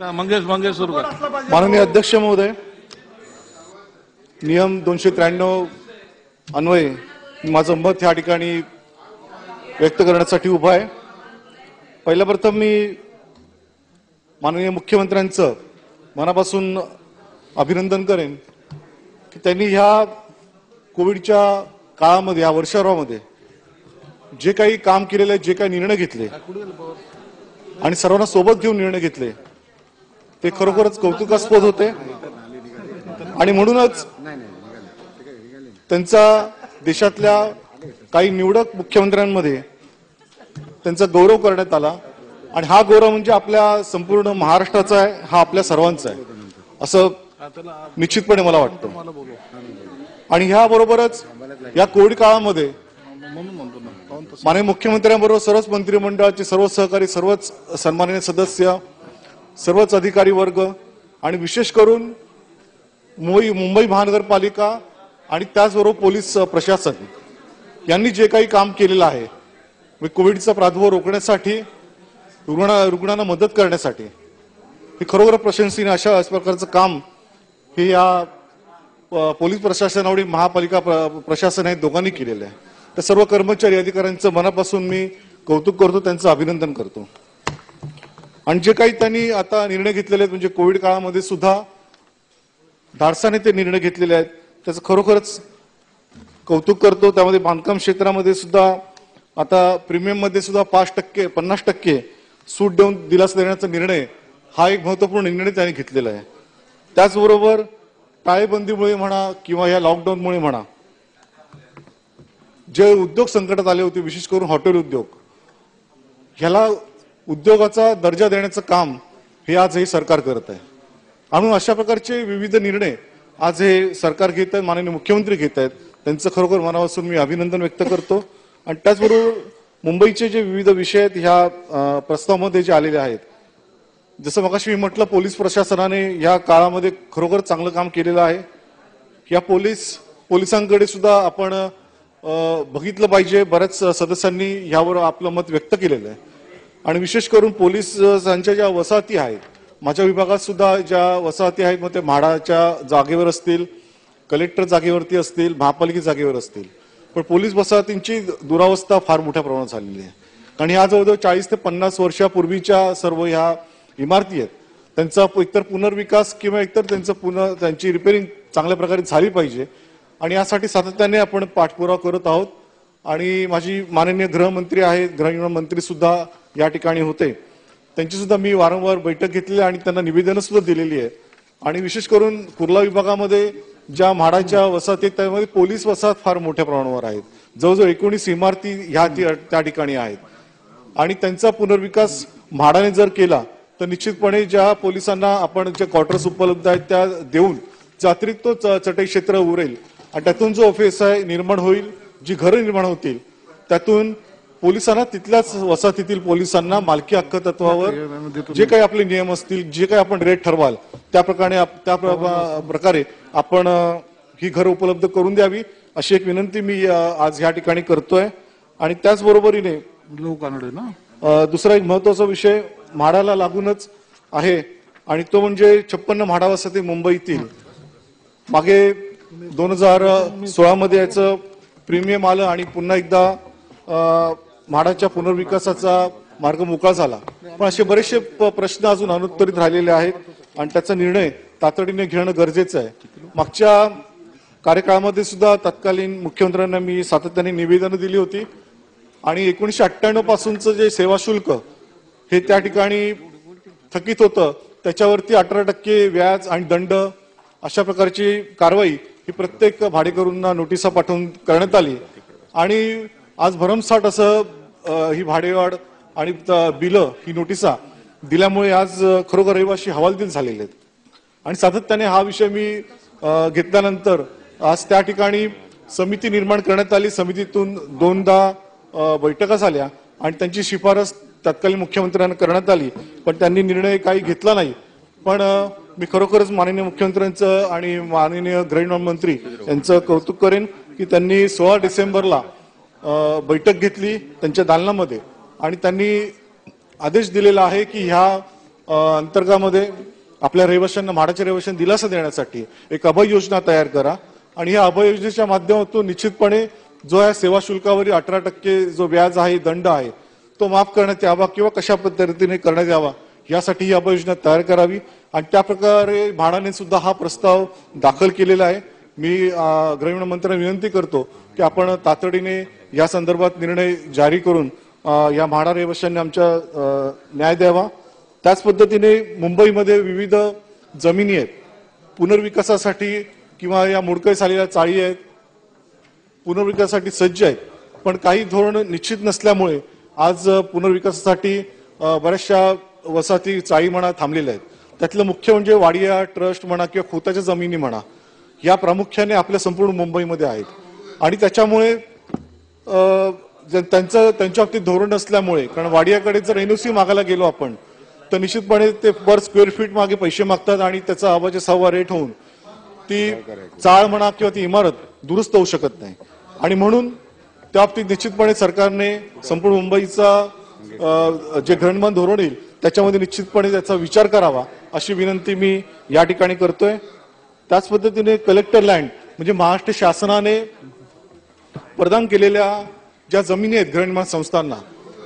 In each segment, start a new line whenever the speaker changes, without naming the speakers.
मंगेश मंगेश सुरू कर.
माननीय अध्यक्ष महोदय नियम दोनशे त्र्याण्णव अन्वये माझं मत ह्या ठिकाणी व्यक्त करण्यासाठी उभा आहे. पहिल्या प्रथम मी माननीय मुख्यमंत्र्यांचं मनापासून अभिनंदन करेन की त्यांनी ह्या कोविडच्या काळामध्ये या वर्षभरामध्ये जे काही काम केलेलं आहे जे काही निर्णय घेतले आणि सर्वांना सोबत घेऊन निर्णय घेतले ते खरोखरच कौतुकास्पद होते. आणि म्हणूनच त्यांचा देशातल्या काही निवडक मुख्यमंत्र्यांमध्ये त्यांचा गौरव करण्यात आला. आणि हा गौरव म्हणजे आपल्या संपूर्ण महाराष्ट्राचा आहे हा आपल्या सर्वांचा आहे असं निश्चितपणे मला वाटतं. आणि ह्या बरोबरच या कोविड काळामध्ये माननीय मुख्यमंत्र्यांबरोबर सर्वच मंत्रिमंडळाचे सर्व सहकारी सर्वच सन्माननीय सदस्य सर्वच अधिकारी वर्ग आणि विशेष करून मुंबई मुंबई महानगरपालिका आणि त्याचबरोबर पोलीस प्रशासन यांनी जे काही काम केलेलं आहे मी कोविडचा प्रादुर्भाव रोखण्यासाठी रुग्ण रुग्णांना मदत करण्यासाठी हे खरोखर प्रशंसनीय अशा प्रकारचं काम हे या पोलीस प्रशासन आणि महापालिका प्रशासन हे दोघांनी केलेलं आहे. तर सर्व कर्मचारी अधिकाऱ्यांचं मनापासून मी कौतुक करतो त्यांचं अभिनंदन करतो. आणि जे काही त्यांनी आता निर्णय घेतलेले आहेत म्हणजे कोविड काळामध्ये सुद्धा धाडसाने ते निर्णय घेतलेले आहेत. त्याचं खरोखरच कौतुक करतो. त्यामध्ये बांधकाम क्षेत्रामध्ये सुद्धा आता प्रीमियममध्ये सुद्धा पाच टक्के पन्नास टक्के सूट देऊन दिलासा देण्याचा निर्णय हा एक महत्त्वपूर्ण निर्णय त्यांनी घेतलेला आहे. त्याचबरोबर टाळेबंदीमुळे म्हणा किंवा या लॉकडाऊनमुळे म्हणा जे उद्योग संकटात आले होते विशेष करून हॉटेल उद्योग ह्याला उद्योगाचा दर्जा देण्याचं काम हे आज हे सरकार करत आहे. म्हणून अशा प्रकारचे विविध निर्णय आज हे सरकार घेत आहेत माननीय मुख्यमंत्री घेत आहेत. त्यांचं खरोखर मनापासून मी अभिनंदन व्यक्त करतो. आणि त्याचबरोबर मुंबईचे जे विविध विषय आहेत ह्या प्रस्तावामध्ये जे आलेले आहेत जसं मगाशी मी म्हटलं पोलीस प्रशासनाने या काळामध्ये खरोखर चांगलं काम केलेलं आहे. या पोलीस पोलिसांकडे सुद्धा आपण बघितलं पाहिजे. बऱ्याच सदस्यांनी यावर आपलं मत व्यक्त केलेलं आहे. आणि विशेष करून पोलिसांच्या ज्या वसाहती आहेत माझ्या विभागात सुद्धा ज्या वसाहती आहेत मग ते म्हाडाच्या जागेवर असतील कलेक्टर जागेवरती असतील महापालिका जागेवर असतील. पण पोलीस वसाहतींची दुरावस्था फार मोठ्या प्रमाणात झालेली आहे. कारण ह्या जवळजवळ चाळीस ते पन्नास वर्षापूर्वीच्या सर्व ह्या इमारती आहेत. त्यांचा एकतर पुनर्विकास किंवा एकतर त्यांचं पुन्हा त्यांची रिपेरिंग चांगल्या प्रकारे झाली पाहिजे. आणि यासाठी सातत्याने आपण पाठपुरावा करत आहोत. आणि माझी माननीय गृहमंत्री आहेत गृहनिर्माण मंत्री सुद्धा या ठिकाणी होते. त्यांची सुद्धा मी वारंवार बैठक घेतलेली आहे आणि त्यांना निवेदनं सुद्धा दिलेली आहे. आणि विशेष करून कुर्ला विभागामध्ये ज्या म्हाडाच्या वसाहती त्यामध्ये पोलीस वसाहत फार मोठ्या प्रमाणावर आहेत. जवळजवळ एकोणीस इमारती ह्या ती- त्या ठिकाणी आहेत. आणि त्यांचा पुनर्विकास म्हाडाने जर केला तर निश्चितपणे ज्या पोलिसांना आपण ज्या क्वार्टर्स उपलब्ध आहेत त्या देऊन जे अतिरिक्त च- चटई क्षेत्र उरेल आणि त्यातून जो ऑफिस आहे निर्माण होईल जी घरं निर्माण होतील त्यातून पोलिसांना तिथल्याच वसाहतीतील पोलिसांना मालकी हक्क तत्वावर जे काही आपले नियम असतील जे काही आपण रेट ठरवाल त्या प्रकारे त्या प्र- प्रकारे आपण ही घरं उपलब्ध करून द्यावी अशी एक विनंती मी आज या ठिकाणी करतोय. आणि त्याचबरोबरीने
ना?
दुसरा एक महत्त्वाचा विषय म्हाडाला लागूनच आहे. आणि तो म्हणजे छप्पन्न म्हाडा वसती मुंबईतील मागे दोन हजार सोळा मध्ये याचं प्रीमियम आलं आणि पुन्हा एकदा म्हाडाच्या पुनर्विकासाचा मार्ग मोकळा झाला. पण असे बरेचसे प- प्रश्न अजून अनुत्तरित राहिलेले आहेत आणि त्याचा निर्णय तातडीने घेणं गरजेचं आहे. मागच्या कार्यकाळामध्ये सुद्धा तत्कालीन मुख्यमंत्र्यांना मी सातत्याने निवेदनं दिली होती. आणि एकोणीशे अठ्ठ्याण्णव पासूनचं जे सेवा शुल्क हे त्या ठिकाणी थकीत होतं त्याच्यावरती अठरा टक्के व्याज आणि दंड अशा प्रकारची कारवाई ही प्रत्येक भाडेकरूंना नोटिसा पाठवून करण्यात आली. आणि आज भरमसाठ असं ही भाडेवाढ आणि त- बिलं ही नोटिसा दिल्यामुळे आज खरोखर रहिवाशी हवालदिल झालेले आहेत. आणि सातत्याने हा विषय मी घेतल्यानंतर आज त्या ठिकाणी समिती निर्माण करण्यात आली. समितीतून दोनदा बैठका झाल्या आणि त्यांची शिफारस तत्कालीन मुख्यमंत्र्यांना करण्यात आली. पण त्यांनी निर्णय काही घेतला नाही. पण मी खरोखरच माननीय मुख्यमंत्र्यांचं आणि माननीय गृहनिर्माण मंत्री यांचं कौतुक करेन की त्यांनी सोळा डिसेंबरला बैठक घेतली त्यांच्या दालनामध्ये. आणि त्यांनी आदेश दिलेला आहे की ह्या अंतर्गामध्ये आपल्या रहिवाशांना म्हाडाच्या रहिवाशांना दिलासा देण्यासाठी एक अभय योजना तयार करा. आणि या अभय योजनेच्या माध्यमातून निश्चितपणे जो या सेवा शुल्कावरील अठरा टक्के जो व्याज आहे दंड आहे तो माफ करण्यात यावा किंवा कशा पद्धतीने करण्यात यावा यासाठी ही अभय योजना तयार करावी. आणि त्या प्रकारे म्हाडाने सुद्धा हा प्रस्ताव दाखल केलेला आहे. मी ग्रामीण मंत्र्यांना विनंती करतो की आपण तातडीने या संदर्भात निर्णय जारी करून या म्हाडा रहिवाशांनी आमच्या न्याय द्यावा. त्याच पद्धतीने मुंबईमध्ये विविध जमिनी आहेत. पुनर्विकासासाठी किंवा या मोडकळीस आलेल्या चाळी आहेत. पुनर्विकासासाठी सज्ज आहेत. पण काही धोरण निश्चित नसल्यामुळे आज पुनर्विकासासाठी बऱ्याचशा वसाहती चाळी म्हणा थांबलेल्या आहेत. त्यातलं मुख्य म्हणजे वाडिया ट्रस्ट म्हणा किंवा खोताच्या जमिनी म्हणा या प्रामुख्याने आपल्या संपूर्ण मुंबईमध्ये आहेत. आणि त्याच्यामुळे त्यांचं त्यांच्या बाबतीत धोरण नसल्यामुळे कारण वाडियाकडे जर एनओसी मागायला गेलो आपण तर निश्चितपणे ते पर स्क्वेअर फीट मागे पैसे मागतात आणि त्याचा अबाचे सहावा रेट होऊन ती चाळ म्हणा किंवा ती इमारत दुरुस्त होऊ शकत नाही. आणि म्हणून त्या बाबतीत निश्चितपणे सरकारने संपूर्ण मुंबईचा जे घरणमान धोरण येईल त्याच्यामध्ये निश्चितपणे त्याचा विचार करावा अशी विनंती मी या ठिकाणी करतोय. त्याच पद्धतीने कलेक्टर लँड म्हणजे महाराष्ट्र शासनाने प्रदान केलेल्या ज्या जमिनी आहेत गृहनिर्माण संस्थांना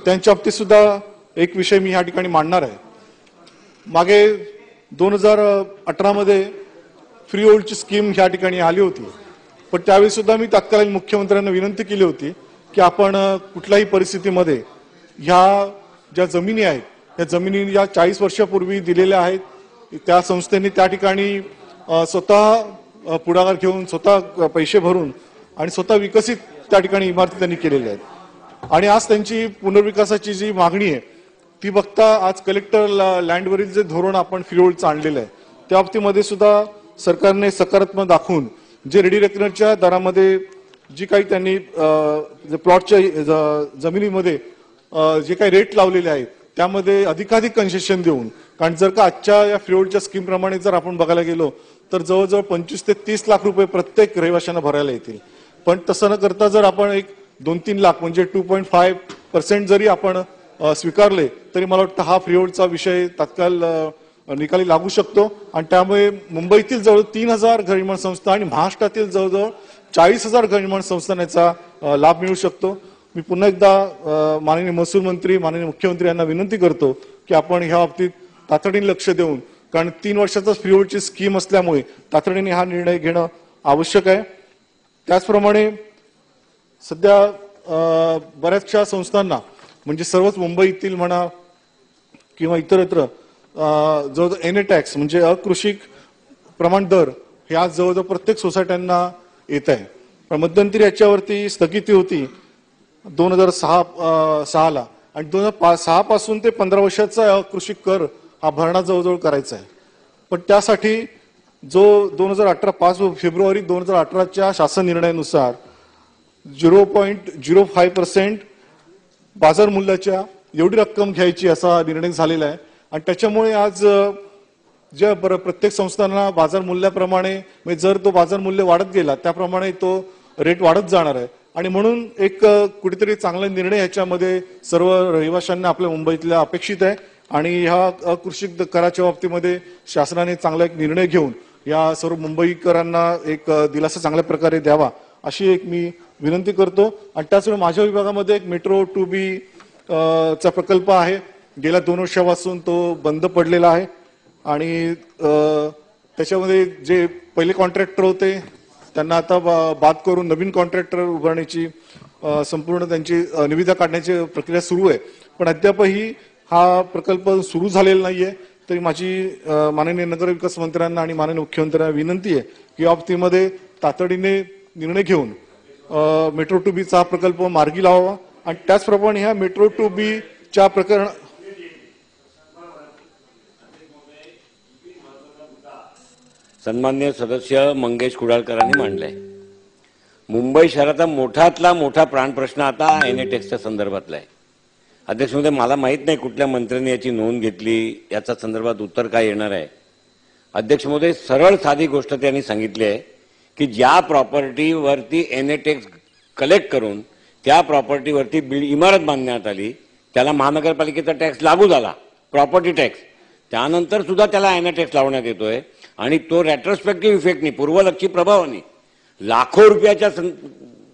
त्यांच्या बाबतीत सुद्धा एक विषय मी या ठिकाणी मांडणार आहे. मागे दोन हजार अठरामध्ये फ्री होल्डची स्कीम ह्या ठिकाणी आली होती. पण त्यावेळी सुद्धा मी तत्कालीन मुख्यमंत्र्यांना विनंती केली होती की आपण कुठल्याही परिस्थितीमध्ये ह्या ज्या जमिनी आहेत त्या जमिनी या चाळीस वर्षापूर्वी दिलेल्या आहेत. त्या संस्थेने त्या ठिकाणी स्वतः पुढाकार घेऊन स्वतः पैसे भरून आणि स्वतः विकसित त्या ठिकाणी इमारती त्यांनी केलेल्या आहेत. आणि आज त्यांची पुनर्विकासाची जी मागणी आहे ती बघता आज कलेक्टर लँडवरील जे धोरण आपण फिरोळचं आणलेलं आहे त्या बाबतीमध्ये सुद्धा सरकारने सकारात्मक दाखवून जे रेडी रेकनरच्या दरामध्ये जी काही त्यांनी जे प्लॉटच्या ज- जमिनीमध्ये जे काही रेट लावलेले आहेत त्यामध्ये अधिकाधिक कन्सेशन देऊन. कारण जर का आजच्या या फ्रीओडच्या स्कीमप्रमाणे जर आपण बघायला गेलो तर जवळजवळ पंचवीस ते तीस लाख रुपये प्रत्येक रहिवाशांना भरायला येतील. पण तसं न करता जर आपण एक दोन तीन लाख म्हणजे टू पॉईंट फाय पर्सेंट जरी आपण स्वीकारले तरी मला वाटतं हा फ्रीओडचा विषय तात्काळ निकाली लागू शकतो. आणि त्यामुळे मुंबईतील जवळ तीन हजार घरनिर्माण संस्था आणि महाराष्ट्रातील जवळजवळ चाळीस हजार घरनिर्माण संस्थांचा याचा लाभ मिळू शकतो. मी पुन्हा एकदा माननीय महसूल मंत्री माननीय मुख्यमंत्री यांना विनंती करतो की आपण ह्या बाबतीत तातडीने लक्ष देऊन कारण तीन वर्षाचा फ्रीहोल्डची स्कीम असल्यामुळे तातडीने हा निर्णय घेणं आवश्यक आहे. त्याचप्रमाणे सध्या बऱ्याचशा संस्थांना म्हणजे सर्वच मुंबईतील म्हणा किंवा इतरत्र जवळजवळ एन ए टॅक्स म्हणजे अकृषिक प्रमाण दर हे आज जवळजवळ प्रत्येक सोसायट्यांना येत आहे. पण मध्यंतरी याच्यावरती स्थगिती होती. दोन हजार सहा सहाला. आणि दोन हजार पा सहापासून ते पंधरा वर्षाचा कृषी कर हा भरणा जवळजवळ करायचा आहे. पण त्यासाठी जो दोन हजार अठरा पाच फेब्रुवारी दोन हजार अठराच्या शासन निर्णयानुसार zero point zero five percent बाजार मूल्याच्या एवढी रक्कम घ्यायची असा निर्णय झालेला आहे. आणि त्याच्यामुळे आज ज्या बरं प्रत्येक संस्थांना बाजार मूल्याप्रमाणे म्हणजे जर तो बाजार मूल्य वाढत गेला त्याप्रमाणे तो रेट वाढत जाणार आहे. आणि म्हणून एक कुठेतरी चांगला निर्णय ह्याच्यामध्ये सर्व रहिवाशांना आपल्या मुंबईतल्या अपेक्षित आहे. आणि ह्या अकृषिक कराच्या बाबतीमध्ये शासनाने चांगला एक निर्णय घेऊन या सर्व मुंबईकरांना एक दिलासा चांगल्या प्रकारे द्यावा अशी एक मी विनंती करतो. आणि त्याचवेळी माझ्या विभागामध्ये एक मेट्रो टू बी चा प्रकल्प आहे. गेल्या दोन वर्षापासून तो बंद पडलेला आहे. आणि त्याच्यामध्ये जे पहिले कॉन्ट्रॅक्टर होते त्यांना आता बा- बाद करून नवीन कॉन्ट्रॅक्टर उभारण्याची संपूर्ण त्यांची निविदा काढण्याची प्रक्रिया सुरू आहे. पण अद्यापही हा प्रकल्प सुरू झालेला नाहीये. तरी माझी माननीय नगरविकास मंत्र्यांना आणि माननीय मुख्यमंत्र्यांना विनंती आहे की या बाबतीमध्ये तातडीने निर्णय घेऊन मेट्रो टू बीचा हा प्रकल्प मार्गी लावावा. आणि त्याचप्रमाणे ह्या मेट्रो टू बीच्या प्रकरण
सन्मान्य सदस्य मंगेश कुडाळकरांनी मांडलंय. मुंबई शहराचा मोठातला मोठा प्राणप्रश्न आता एनएटेक्सच्या संदर्भातला आहे. अध्यक्ष महोदय मला माहीत नाही कुठल्या मंत्र्यांनी याची नोंद घेतली याच्या संदर्भात उत्तर काय येणार आहे. अध्यक्ष महोदय सरळ साधी गोष्ट त्यांनी सांगितली आहे की ज्या प्रॉपर्टीवरती एन एनएटेक्स कलेक्ट करून त्या प्रॉपर्टीवरती बिल्ड इमारत बांधण्यात आली त्याला महानगरपालिकेचा टॅक्स लागू झाला प्रॉपर्टी टॅक्स. त्यानंतर सुद्धा त्याला आयनाटेक्स लावण्यात येतोय. आणि तो रॅट्रोस्पेक्टिव्ह इफेक्टनी पूर्वलक्षी प्रभावाने लाखो रुपयाच्या सं-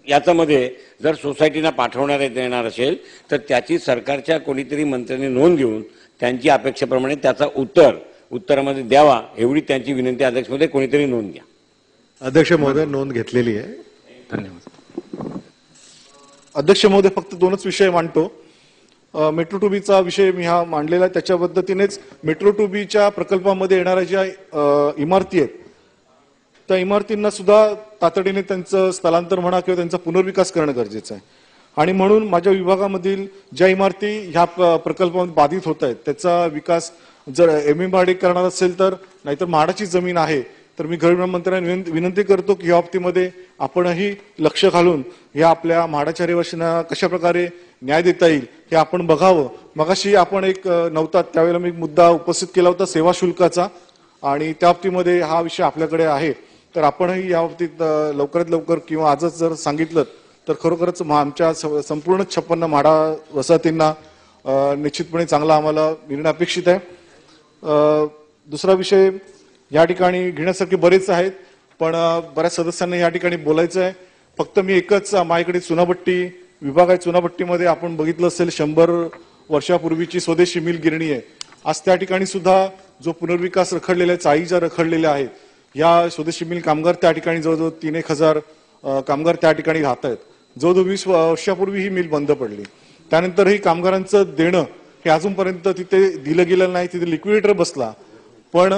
याच्यामध्ये जर सोसायटीना पाठवण्यात येणार असेल तर त्याची सरकारच्या कोणीतरी मंत्र्यांनी नोंद घेऊन त्यांची अपेक्षेप्रमाणे त्याचा उत्तर उत्तरामध्ये द्यावा एवढी त्यांची विनंती अध्यक्षमध्ये कोणीतरी नोंद घ्या.
अध्यक्ष महोदय नोंद घेतलेली आहे.
धन्यवाद.
अध्यक्ष महोदय फक्त दोनच विषय मांडतो. मेट्रो टू बीचा विषय मी हा मांडलेला आहे. त्याच्या पद्धतीनेच मेट्रो टू बीच्या प्रकल्पामध्ये येणाऱ्या ज्या इमारती आहेत त्या इमारतींना सुद्धा तातडीने त्यांचं स्थलांतर म्हणा किंवा त्यांचा पुनर्विकास करणं गरजेचं आहे. आणि म्हणून माझ्या विभागामधील ज्या इमारती ह्या प- प्रकल्पामध्ये बाधित होत आहेत त्याचा विकास जर एम एम भाडे करणार असेल तर नाहीतर म्हाडाची जमीन आहे तर मी गृहमंत्र्यांना विनंती करतो की या बाबतीमध्ये आपणही लक्ष घालून या आपल्या म्हाडाच्या रहिवाशांना कशा प्रकारे न्याय देता येईल हे आपण बघावं. मगाशी आपण एक नव्हता त्यावेळेला मी मुद्दा उपस्थित केला होता सेवा शुल्काचा. आणि त्या बाबतीमध्ये हा विषय आपल्याकडे आहे. तर आपणही या बाबतीत लवकरात लवकर किंवा आजच जर सांगितलं तर खरोखरच आमच्या स- संपूर्ण छप्पन्न म्हाडा वसाहतींना निश्चितपणे चांगला आम्हाला निर्णय अपेक्षित आहे. दुसरा विषय या ठिकाणी घेण्यासारखे बरेच आहेत पण बऱ्याच सदस्यांना या ठिकाणी बोलायचं आहे. फक्त मी एकच माझ्याकडे चुनाभट्टी विभाग आहे चुनाभट्टीमध्ये आपण बघितलं असेल शंभर वर्षापूर्वीची स्वदेशी मिल गिरणी आहे. आज त्या ठिकाणी सुद्धा जो पुनर्विकास रखडलेला आहे चाळी ज्या रखडलेल्या आहेत या स्वदेशी मिल कामगार त्या ठिकाणी जवळजवळ तीन एक हजार कामगार त्या ठिकाणी राहत आहेत. जवळजवळ वीस वर्षापूर्वी ही मिल बंद पडली. त्यानंतर ही कामगारांचं देणं हे अजूनपर्यंत तिथे दिलं गेलं नाही तिथे लिक्विडेटर बसला. पण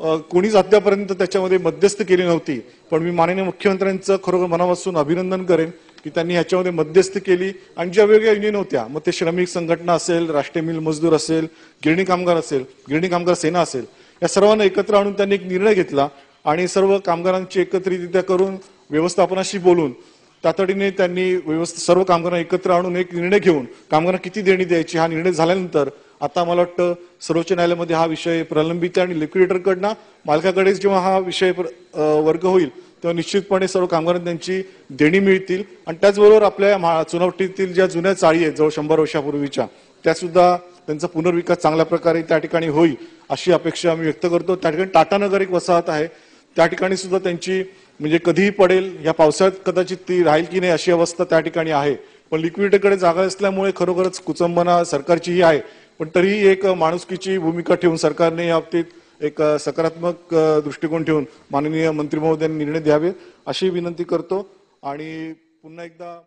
कोणीच अद्यापर्यंत त्याच्यामध्ये मध्यस्थ केली नव्हती. पण मी माननीय मुख्यमंत्र्यांचं खरोखर मनापासून अभिनंदन करेन की त्यांनी ह्याच्यामध्ये मध्यस्थ केली. आणि ज्या वेगळ्या युनियन होत्या मग ते श्रमिक संघटना असेल राष्ट्रीय मिल मजदूर असेल गिरणी कामगार असेल गिरणी कामगार सेना असेल या सर्वांना एकत्र आणून त्यांनी एक निर्णय घेतला आणि सर्व कामगारांची एकत्रितरित्या करून व्यवस्थापनाशी बोलून तातडीने त्यांनी व्यवस्था सर्व कामगारांना एकत्र आणून एक निर्णय घेऊन कामगारांना किती देणी द्यायची हा निर्णय झाल्यानंतर आता मला वाटतं सर्वोच्च न्यायालयामध्ये हा विषय प्रलंबित आहे आणि लिक्विडेटरकडनं मालकाकडेच जेव्हा हा विषय वर्ग होईल तेव्हा निश्चितपणे सर्व कामगारांना त्यांची देणी मिळतील. आणि त्याचबरोबर आपल्या चुनावटीतील ज्या जुन्या चाळी आहेत जवळ शंभर वर्षापूर्वीच्या त्यासुद्धा त्यांचा पुनर्विकास चांगल्या प्रकारे त्या ठिकाणी होईल अशी अपेक्षा आम्ही व्यक्त करतो. त्या ठिकाणी टाटानगर एक वसाहत आहे. त्या ठिकाणी सुद्धा त्यांची म्हणजे कधीही पडेल या पावसाळ्यात कदाचित ती राहील की नाही अशी अवस्था त्या ठिकाणी आहे. पण लिक्विडिटीकडे जागा असल्यामुळे खरोखरच कुचंबना सरकारचीही आहे. पण तरीही एक माणुसकीची भूमिका ठेवून सरकारने या बाबतीत एक सकारात्मक दृष्टिकोन ठेवून माननीय मंत्री महोदयांनी निर्णय द्यावे अशी विनंती करतो. आणि पुन्हा एकदा